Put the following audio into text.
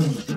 Mm.